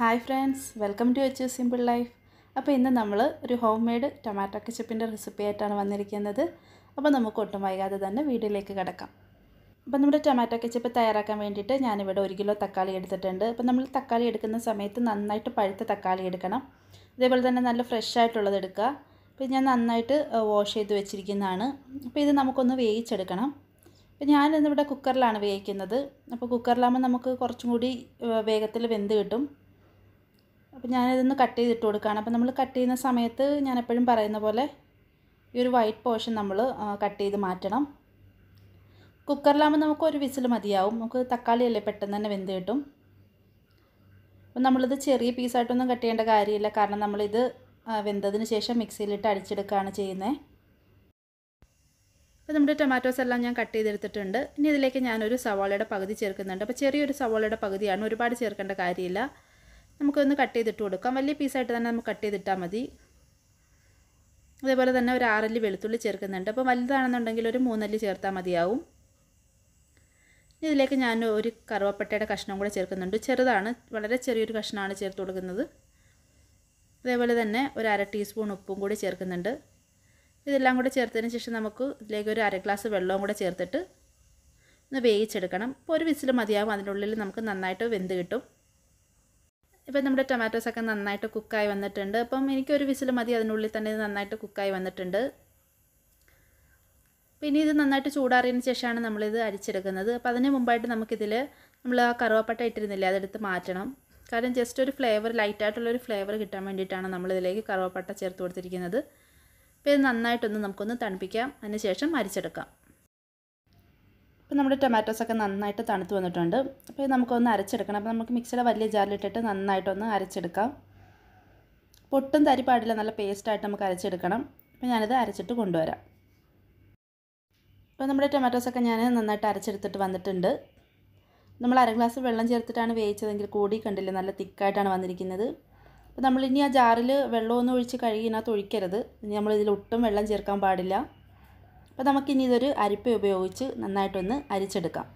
Hi friends welcome to H simple life. അപ്പോൾ ഇന്ന് നമ്മൾ ഒരു ഹോം മെയ്ഡ് ടൊമാറ്റോ കെച്ചപ്പിന്റെ റെസിപ്പി ആയിട്ടാണ് വന്നിരിക്കുന്നത്. അപ്പോൾ നമുക്ക് ഒട്ടും വൈകാതെ തന്നെ വീഡിയോയിലേക്ക് കിടക്കാം. അപ്പോൾ നമ്മുടെ ടൊമാറ്റോ കെച്ചപ്പ് തയ്യാറാക്കാൻ വേണ്ടിയിട്ട് ഞാനിവിടെ ഒരു കിലോ തക്കാളി എടുത്തിട്ടുണ്ട്. അപ്പോൾ നമ്മൾ തക്കാളി എടുക്കുന്ന സമയത്ത് നന്നായിട്ട് പഴുത്ത തക്കാളി എടുക്കണം. അതേപോലെ തന്നെ നല്ല ഫ്രഷ് ആയിട്ടുള്ളത് എടുക്കുക. അപ്പോൾ ഞാൻ നന്നായിട്ട് വാഷ് ചെയ്ത് വെച്ചിരിക്കുന്നതാണ്. അപ്പോൾ ഇത് നമുക്കൊന്ന് വേവിച്ചെടുക്കണം. അപ്പോൾ ഞാനിന്നിവിടെ കുക്കറിലാണ് വേവിക്കുന്നത്. അപ്പോൾ കുക്കറിലാകുമ്പോൾ നമുക്ക് കുറച്ചും കൂടി വേഗത്തിൽ വെന്ത് കിട്ടും. അപ്പോൾ ഞാനിതൊന്ന് കട്ട് ചെയ്തിട്ട് കൊടുക്കുകയാണ് അപ്പോൾ നമ്മൾ കട്ട് ചെയ്യുന്ന സമയത്ത് ഞാൻ എപ്പോഴും പറയുന്ന പോലെ ഈ ഒരു വൈറ്റ് പോർഷൻ നമ്മൾ കട്ട് ചെയ്ത് മാറ്റണം. കുക്കറിലാകുമ്പോൾ നമുക്ക് ഒരു വിസിൽ മതിയാവും. നമുക്ക് തക്കാളിയല്ലേ പെട്ടെന്ന് തന്നെ വെന്ത് കിട്ടും. അപ്പം നമ്മളിത് ചെറിയ പീസായിട്ടൊന്നും കട്ട് ചെയ്യേണ്ട കാര്യമില്ല. കാരണം നമ്മളിത് വെന്തതിന് ശേഷം മിക്സിയിലിട്ട് അടിച്ചെടുക്കുകയാണ് ചെയ്യുന്നത് അപ്പോൾ നമ്മുടെ ടൊമാറ്റോസ് എല്ലാം ഞാൻ കട്ട് ചെയ്തെടുത്തിട്ടുണ്ട്. ഇനി ഇതിലേക്ക് ഞാനൊരു സവാളയുടെ പകുതി ചേർക്കുന്നുണ്ട്. അപ്പോൾ ചെറിയൊരു സവാളയുടെ പകുതിയാണ്. ഒരുപാട് ചേർക്കേണ്ട കാര്യമില്ല. നമുക്കൊന്ന് കട്ട് ചെയ്തിട്ട് കൊടുക്കാം. വലിയ പീസായിട്ട് തന്നെ നമുക്ക് കട്ട് ചെയ്തിട്ടാൽ മതി. അതേപോലെ തന്നെ ഒരു ആറല്ലി വെളുത്തുള്ളി ചേർക്കുന്നുണ്ട്. അപ്പോൾ വലുതാണെന്നുണ്ടെങ്കിൽ ഒരു മൂന്നല്ലി ചേർത്താൽ മതിയാവും. ഇതിലേക്ക് ഞാൻ ഒരു കറുവപ്പട്ടയുടെ കഷ്ണം കൂടെ ചേർക്കുന്നുണ്ട്. ചെറുതാണ്. വളരെ ചെറിയൊരു കഷ്ണമാണ് ചേർത്ത് കൊടുക്കുന്നത്. അതേപോലെ തന്നെ ഒരു അര ടീസ്പൂൺ ഉപ്പും കൂടി ചേർക്കുന്നുണ്ട്. ഇതെല്ലാം കൂടെ ചേർത്തതിന് ശേഷം നമുക്ക് ഇതിലേക്ക് ഒരു അര ഗ്ലാസ് വെള്ളവും കൂടെ ചേർത്തിട്ട് ഒന്ന് വേവിച്ചെടുക്കണം. ഇപ്പോൾ ഒരു വിസിൽ മതിയാവും. അതിനുള്ളിൽ നമുക്ക് നന്നായിട്ട് വെന്ത് കിട്ടും. ഇപ്പം നമ്മുടെ ടൊമാറ്റോസൊക്കെ നന്നായിട്ട് കുക്കായി വന്നിട്ടുണ്ട്. അപ്പം എനിക്കൊരു വിസിൽ മതി അതിനുള്ളിൽ തന്നെ ഇത് നന്നായിട്ട് കുക്കായി വന്നിട്ടുണ്ട്. പിന്നെ ഇത് നന്നായിട്ട് ചൂടാറിയതിന് ശേഷമാണ് നമ്മളിത് അരിച്ചെടുക്കുന്നത്. അപ്പോൾ അതിന് മുമ്പായിട്ട് നമുക്കിതിൽ നമ്മൾ ആ കറുവപ്പട്ട ഇട്ടിരുന്നില്ലേ അതെടുത്ത് മാറ്റണം. കാരണം ജസ്റ്റ് ഒരു ഫ്ലേവർ ലൈറ്റായിട്ടുള്ളൊരു ഫ്ലേവർ കിട്ടാൻ വേണ്ടിയിട്ടാണ് നമ്മളിതിലേക്ക് കറുവപ്പട്ട ചേർത്ത് കൊടുത്തിരിക്കുന്നത്. അപ്പോൾ ഇത് നന്നായിട്ടൊന്ന് നമുക്കൊന്ന് തണുപ്പിക്കാം. അതിന് ശേഷം അരിച്ചെടുക്കാം. അപ്പോൾ നമ്മുടെ ടൊമാറ്റോസൊക്കെ നന്നായിട്ട് തണുത്ത് വന്നിട്ടുണ്ട്. അപ്പോൾ നമുക്കൊന്ന് അരച്ചെടുക്കണം. അപ്പോൾ നമുക്ക് മിക്സിയുടെ വലിയ ജാറിലിട്ടിട്ട് നന്നായിട്ടൊന്ന് അരച്ചെടുക്കാം. പൊട്ടും തരി പാടില്ല. നല്ല പേസ്റ്റായിട്ട് നമുക്ക് അരച്ചെടുക്കണം. അപ്പോൾ ഞാനിത് അരച്ചിട്ട് കൊണ്ടുവരാം. അപ്പോൾ നമ്മുടെ ടൊമാറ്റോസൊക്കെ ഞാൻ നന്നായിട്ട് അരച്ചെടുത്തിട്ട് വന്നിട്ടുണ്ട്. നമ്മൾ അര ഗ്ലാസ് വെള്ളം ചേർത്തിട്ടാണ് വേവിച്ചതെങ്കിൽ കൂടി കണ്ടില്ലേ നല്ല തിക്കായിട്ടാണ് വന്നിരിക്കുന്നത്. അപ്പോൾ നമ്മളിനി ആ ജാറിൽ വെള്ളമൊന്നും ഒഴിച്ച് കഴുകി ഒഴിക്കരുത്. ഇനി നമ്മളിതിൽ ഒട്ടും വെള്ളം ചേർക്കാൻ പാടില്ല. അപ്പോൾ നമുക്കിനി ഇതൊരു അരിപ്പ ഉപയോഗിച്ച് നന്നായിട്ടൊന്ന് അരിച്ചെടുക്കാം.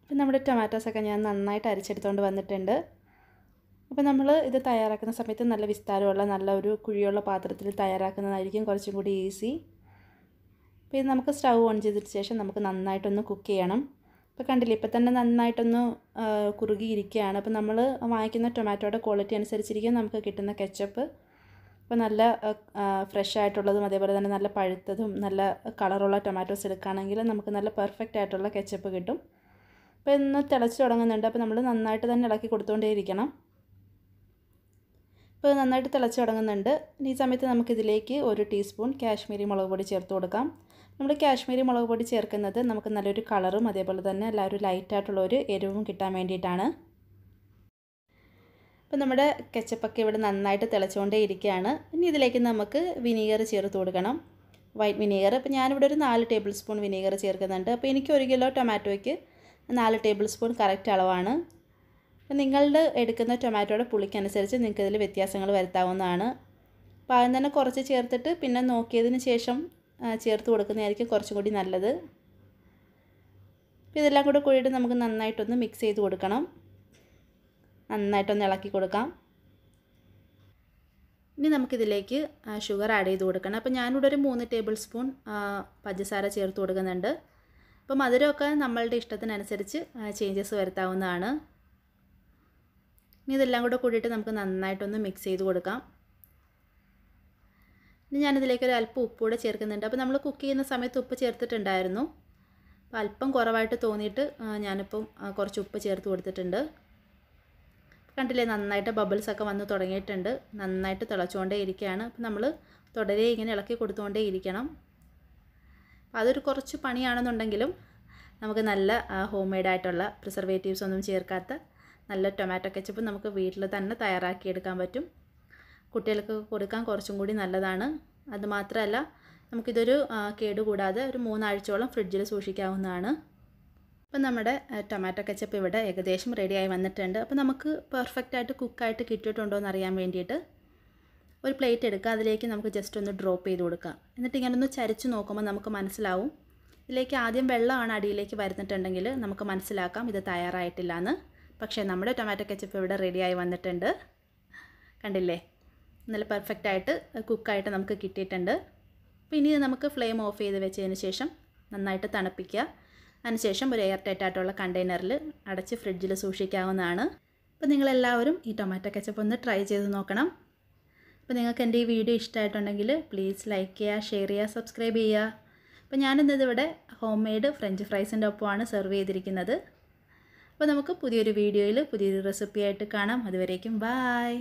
ഇപ്പം നമ്മുടെ ടൊമാറ്റോസൊക്കെ ഞാൻ നന്നായിട്ട് അരിച്ചെടുത്തുകൊണ്ട് വന്നിട്ടുണ്ട്. അപ്പോൾ നമ്മൾ ഇത് തയ്യാറാക്കുന്ന സമയത്ത് നല്ല വിസ്താരമുള്ള നല്ല ഒരു കുഴിയുള്ള പാത്രത്തിൽ തയ്യാറാക്കുന്നതായിരിക്കും കുറച്ചും കൂടി ഈസി. അപ്പോൾ ഇത് നമുക്ക് സ്റ്റൗ ഓൺ ചെയ്തിട്ട് ശേഷം നമുക്ക് നന്നായിട്ടൊന്ന് കുക്ക് ചെയ്യണം. ഇപ്പോൾ കണ്ടില്ലേ ഇപ്പം തന്നെ നന്നായിട്ടൊന്ന് കുറുകിയിരിക്കുകയാണ് അപ്പോൾ നമ്മൾ വാങ്ങിക്കുന്ന ടൊമാറ്റോയുടെ ക്വാളിറ്റി അനുസരിച്ചിരിക്കും നമുക്ക് കിട്ടുന്ന കെച്ചപ്പ്. അപ്പോൾ നല്ല ഫ്രഷ് ആയിട്ടുള്ളതും അതേപോലെ തന്നെ നല്ല പഴുത്തതും നല്ല കളറുള്ള ടൊമാറ്റോസ് എടുക്കുകയാണെങ്കിൽ നമുക്ക് നല്ല പെർഫെക്റ്റ് ആയിട്ടുള്ള കെച്ചപ്പ് കിട്ടും. അപ്പോൾ ഇന്ന് തിളച്ച് തുടങ്ങുന്നുണ്ട്. അപ്പോൾ നമ്മൾ നന്നായിട്ട് തന്നെ ഇളക്കി കൊടുത്തുകൊണ്ടേയിരിക്കണം ഇപ്പോൾ നന്നായിട്ട് തിളച്ച് തുടങ്ങുന്നുണ്ട്. ഈ സമയത്ത് നമുക്കിതിലേക്ക് ഒരു ടീസ്പൂൺ കാശ്മീരി മുളക് പൊടി ചേർത്ത് കൊടുക്കാം. നമ്മൾ കാശ്മീരി മുളക് പൊടി ചേർക്കുന്നത് നമുക്ക് നല്ലൊരു കളറും അതേപോലെ തന്നെ എല്ലാവരും ലൈറ്റായിട്ടുള്ള ഒരു എരിവും കിട്ടാൻ വേണ്ടിയിട്ടാണ്. അപ്പോൾ നമ്മുടെ കെച്ചപ്പൊക്കെ ഇവിടെ നന്നായിട്ട് തിളച്ചുകൊണ്ടേ ഇരിക്കുകയാണ് ഇനി ഇതിലേക്ക് നമുക്ക് വിനീഗർ ചേർത്ത് കൊടുക്കണം. White vinegar. അപ്പോൾ ഞാനിവിടെ ഒരു നാല് ടേബിൾ സ്പൂൺ വിനീഗർ ചേർക്കുന്നുണ്ട്. അപ്പോൾ എനിക്ക് ഒരു കിലോ ടൊമാറ്റോയ്ക്ക് നാല് ടേബിൾ സ്പൂൺ കറക്റ്റ് അളവാണ്. അപ്പോൾ നിങ്ങളുടെ എടുക്കുന്ന ടൊമാറ്റോയുടെ പുളിക്കനുസരിച്ച് നിങ്ങൾക്ക് ഇതിൽ വ്യത്യാസങ്ങൾ വരുത്താവുന്നതാണ്. അപ്പോൾ ആദ്യം തന്നെ കുറച്ച് ചേർത്തിട്ട് പിന്നെ നോക്കിയതിന് ശേഷം ചേർത്ത് കൊടുക്കുന്നതായിരിക്കും കുറച്ചും കൂടി നല്ലത്. അപ്പോൾ ഇതെല്ലാം കൂടെ കൂടിയിട്ട് നമുക്ക് നന്നായിട്ടൊന്ന് മിക്സ് ചെയ്ത് കൊടുക്കണം. നന്നായിട്ടൊന്ന് ഇളക്കി കൊടുക്കാം. ഇനി നമുക്കിതിലേക്ക് ഷുഗർ ആഡ് ചെയ്ത് കൊടുക്കണം. അപ്പോൾ ഞാനിവിടെ ഒരു മൂന്ന് ടേബിൾ സ്പൂൺ പഞ്ചസാര ചേർത്ത് കൊടുക്കുന്നുണ്ട്. അപ്പോൾ മധുരമൊക്കെ നമ്മളുടെ ഇഷ്ടത്തിനനുസരിച്ച് ചേഞ്ചസ് വരുത്താവുന്നതാണ്. ഇനി ഇതെല്ലാം കൂടെ കൂടിയിട്ട് നമുക്ക് നന്നായിട്ടൊന്ന് മിക്സ് ചെയ്ത് കൊടുക്കാം. ഇനി ഞാനിതിലേക്ക് ഒരു അല്പം ഉപ്പ് കൂടെ ചേർക്കുന്നുണ്ട്. അപ്പോൾ നമ്മൾ കുക്ക് ചെയ്യുന്ന സമയത്ത് ഉപ്പ് ചേർത്തിട്ടുണ്ടായിരുന്നു. അപ്പോൾ അല്പം കുറവായിട്ട് തോന്നിയിട്ട് ഞാനിപ്പം കുറച്ച് ഉപ്പ് ചേർത്ത് കൊടുത്തിട്ടുണ്ട്. കണ്ടില്ലേ നന്നായിട്ട് ബബിൾസ് ഒക്കെ വന്ന് തുടങ്ങിയിട്ടുണ്ട്. നന്നായിട്ട് തിളച്ചുകൊണ്ടേ ഇരിക്കുകയാണ്. അപ്പം നമ്മൾ തുടരെ ഇങ്ങനെ ഇളക്കി കൊടുത്തുകൊണ്ടേ ഇരിക്കണം. അതൊരു കുറച്ച് പണിയാണെന്നുണ്ടെങ്കിലും നമുക്ക് നല്ല ഹോം മെയ്ഡായിട്ടുള്ള പ്രിസർവേറ്റീവ്സ് ഒന്നും ചേർക്കാത്ത നല്ല ടൊമാറ്റോ കെച്ചപ്പ് നമുക്ക് വീട്ടിൽ തന്നെ തയ്യാറാക്കിയെടുക്കാൻ പറ്റും. കുട്ടികൾക്ക് കൊടുക്കാൻ കുറച്ചും കൂടി നല്ലതാണ്. അതുമാത്രമല്ല നമുക്കിതൊരു കേടുകൂടാതെ ഒരു മൂന്നാഴ്ചയോളം ഫ്രിഡ്ജിൽ സൂക്ഷിക്കാവുന്നതാണ്. അപ്പം നമ്മുടെ ടൊമാറ്റോ കെച്ചപ്പ് ഇവിടെ ഏകദേശം റെഡിയായി വന്നിട്ടുണ്ട്. അപ്പോൾ നമുക്ക് പെർഫെക്റ്റായിട്ട് കുക്കായിട്ട് കിട്ടിയിട്ടുണ്ടോ എന്ന് അറിയാൻ വേണ്ടിയിട്ട് ഒരു പ്ലേറ്റ് എടുക്കുക അതിലേക്ക് നമുക്ക് ജസ്റ്റ് ഒന്ന് ഡ്രോപ്പ് ചെയ്ത് കൊടുക്കാം. എന്നിട്ട് ഇങ്ങനെ ഒന്ന് ചരിച്ച് നോക്കുമ്പോൾ നമുക്ക് മനസ്സിലാവും. ഇതിലേക്ക് ആദ്യം വെള്ളമാണ് അടിയിലേക്ക് വരുന്നിട്ടുണ്ടെങ്കിൽ നമുക്ക് മനസ്സിലാക്കാം ഇത് തയ്യാറായിട്ടില്ല എന്ന് പക്ഷേ നമ്മുടെ ടൊമാറ്റോ കെച്ചപ്പ് ഇവിടെ റെഡിയായി വന്നിട്ടുണ്ട്. കണ്ടില്ലേ? നല്ല പെർഫെക്റ്റായിട്ട് കുക്കായിട്ട് നമുക്ക് കിട്ടിയിട്ടുണ്ട്. അപ്പോൾ ഇനി നമുക്ക് ഫ്ലെയിം ഓഫ് ചെയ്ത് വെച്ചതിന് ശേഷം നന്നായിട്ട് തണുപ്പിക്കുക. അതിനുശേഷം ഒരു എയർ ടൈറ്റ് ആയിട്ടുള്ള കണ്ടെയ്നറിൽ അടച്ച് ഫ്രിഡ്ജിൽ സൂക്ഷിക്കാവുന്നതാണ്. അപ്പോൾ നിങ്ങളെല്ലാവരും ഈ ടൊമാറ്റോ കെച്ചപ്പ് ഒന്ന് ട്രൈ ചെയ്ത് നോക്കണം. അപ്പോൾ നിങ്ങൾക്ക് എന്റെ ഈ വീഡിയോ ഇഷ്ടമായിട്ടുണ്ടെങ്കിൽ പ്ലീസ് ലൈക്ക് ചെയ്യുക ഷെയർ ചെയ്യുക സബ്സ്ക്രൈബ് ചെയ്യുക. അപ്പോൾ ഞാനിന്നിവിടെ ഹോം മെയ്ഡ് ഫ്രഞ്ച് ഫ്രൈസിന്റെ ഒപ്പമാണ് സെർവ് ചെയ്തിരിക്കുന്നത്. അപ്പോൾ നമുക്ക് പുതിയൊരു വീഡിയോയിൽ പുതിയൊരു റെസിപ്പി ആയിട്ട് കാണാം. അതുവരേക്കും ബായ്